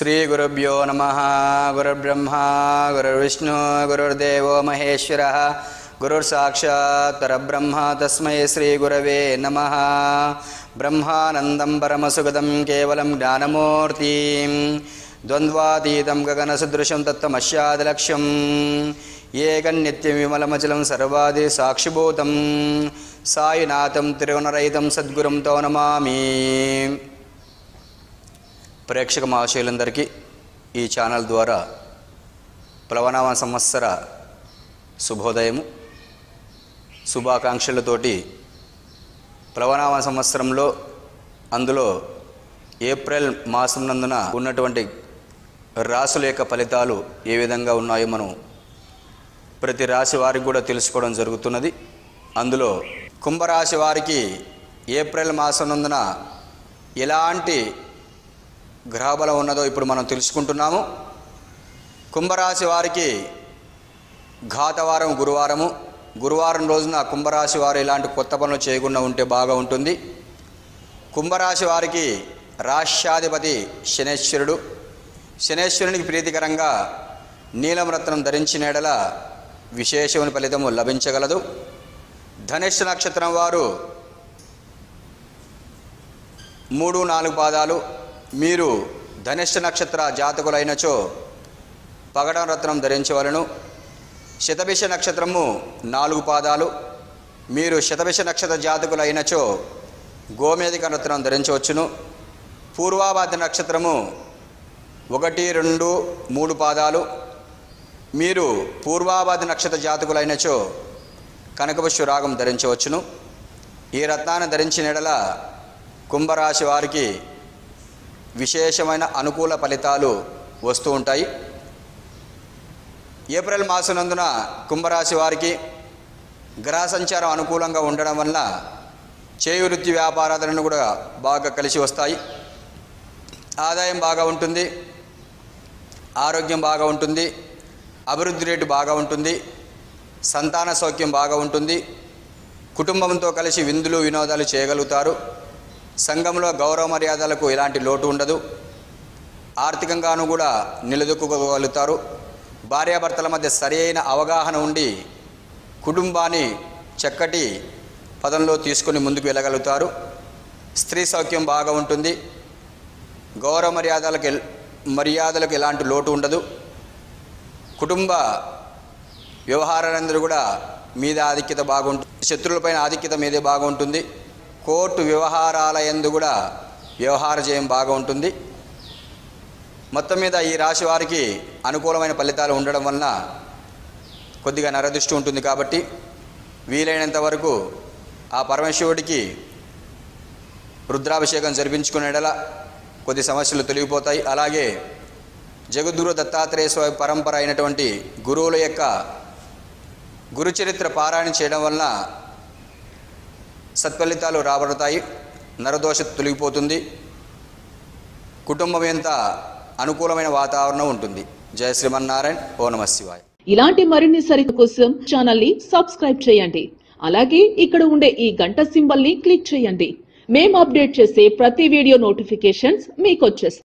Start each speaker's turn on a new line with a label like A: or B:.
A: श्रीगुरुभ्यो नमः। गुरुर्ब्रह्मा गुरुर्विष्णु गुरुर्देवो महेश्वरः। गुरुर्साक्षात् परब्रह्म तस्मै श्रीगुरवे नमः। ब्रह्मानन्दं परमसुगतं केवलं ज्ञानमूर्तिं द्वन्द्वातीतं गगनसदृशं तत्तमस्यादिलक्ष्यम् एकन्नित्यं कन्यत्यं विमलमचलं सर्वादिसाक्षिभूतं सायिनाथं त्रिगुणरहितं सद्गुरुं तो नमामि। ప్రేక్షక మహాశయులందరికీ ఈ ఛానల్ ద్వారా ప్లవనామ సంవత్సర శుభోదయము. శుభాకాంక్షలతోటి ప్లవనామ సంవత్సరంలో అందులో ఏప్రిల్ మాసం నందున ఉన్నటువంటి రాసుల యొక్క ఫలితాలు ఏ విధంగా ఉన్నాయో మనం ప్రతి రాశి వారికి కూడా తెలుసుకోవడం జరుగుతున్నది. అందులో కుంభరాశి వారికి ఏప్రిల్ మాసం నందున ఎలాంటి గ్రహబలం ఉన్నదో ఇప్పుడు మనం తెలుసుకుంటున్నాము. కుంభరాశి వారికి ఘాతవారం గురువారము. గురువారం రోజున కుంభరాశి వారు ఇలాంటి కొత్త పనులు చేయకుండా ఉంటే బాగా ఉంటుంది. కుంభరాశి వారికి రాష్ట్రాధిపతి శనేశ్వరుడు. శనేశ్వరునికి ప్రీతికరంగా నీలమరత్నం ధరించిన ఎడల విశేషమైన ఫలితము లభించగలదు. ధనిష్ఠ నక్షత్రం వారు మూడు నాలుగు పాదాలు మీరు ధనిష్ట నక్షత్ర జాతకులైనచో పగడం రత్నం ధరించవలను. శతభిష నక్షత్రము నాలుగు పాదాలు. మీరు శతభిష నక్షత్ర జాతకులైనచో గోమేధిక రత్నం ధరించవచ్చును. పూర్వాభాద్ర నక్షత్రము ఒకటి రెండు మూడు పాదాలు. మీరు పూర్వాభాద్ర నక్షత్ర జాతకులైనచో కనకపుష్పు రాగం ధరించవచ్చును. ఈ రత్నాన్ని ధరించిన ఎడల కుంభరాశి వారికి విశేషమైన అనుకూల ఫలితాలు వస్తూ ఉంటాయి. ఏప్రిల్ మాసనందున కుంభరాశి వారికి గ్రహ సంచారం అనుకూలంగా ఉండడం వల్ల చేయి వృత్తి వ్యాపారాలను కూడా బాగా కలిసి వస్తాయి. ఆదాయం బాగా ఉంటుంది. ఆరోగ్యం బాగా ఉంటుంది. అభివృద్ధి రేటు బాగా ఉంటుంది. సంతాన సౌఖ్యం బాగా ఉంటుంది. కుటుంబంతో కలిసి విందులు వినోదాలు చేయగలుగుతారు. సంఘంలో గౌరవ మర్యాదలకు ఎలాంటి లోటు ఉండదు ఆర్థికంగాను కూడా నిలదొక్కుకోగలుగుతారు భార్యాభర్తల మధ్య సరైన అవగాహన ఉండి కుటుంబాన్ని చక్కటి పదంలో తీసుకుని ముందుకు వెళ్ళగలుగుతారు స్త్రీ సౌఖ్యం బాగా ఉంటుంది గౌరవ మర్యాదలకు ఎల్- మర్యాదలకు ఎలాంటి లోటు ఉండదు కుటుంబ వ్యవహారాలందరూ కూడా మీద ఆధిక్యత బాగుంటుంది శత్రువులపైన ఆధిక్యత మీదే బాగుంటుంది కోర్టు వ్యవహారాల యందు కూడా వ్యవహార జయం బాగా ఉంటుంది. మొత్తం మీద ఈ రాశి వారికి అనుకూలమైన ఫలితాలు ఉండడం వలన కొద్దిగా నరదృష్టి ఉంటుంది కాబట్టి వీలైనంత వరకు ఆ పరమేశ్వరుడికి రుద్రాభిషేకం జరిపించుకునేలా కొద్ది సమస్యలు తొలగిపోతాయి. అలాగే జగద్గురు దత్తాత్రేయ స్వామి పరంపర అయినటువంటి గురువుల యొక్క గురుచరిత్ర పారాయణ చేయడం వలన సత్ఫలితాలు రాబడతాయి నరదోష తొలగిపోతుంది. కుటుంబం ఎంత అనుకూలమైన వాతావరణం ఉంటుంది. జయ శ్రీమన్నారాయణ ఓ నమ శివాయ.
B: ఇలాంటి మరిన్ని సరిక కోసం ఛానల్ని సబ్స్క్రైబ్ చేయండి. అలాగే ఇక్కడ ఉండే ఈ గంట సింబల్ని క్లిక్ చేయండి. మేము అప్డేట్ చేసే ప్రతి వీడియో నోటిఫికేషన్స్ మీకు వచ్చేస్తాయి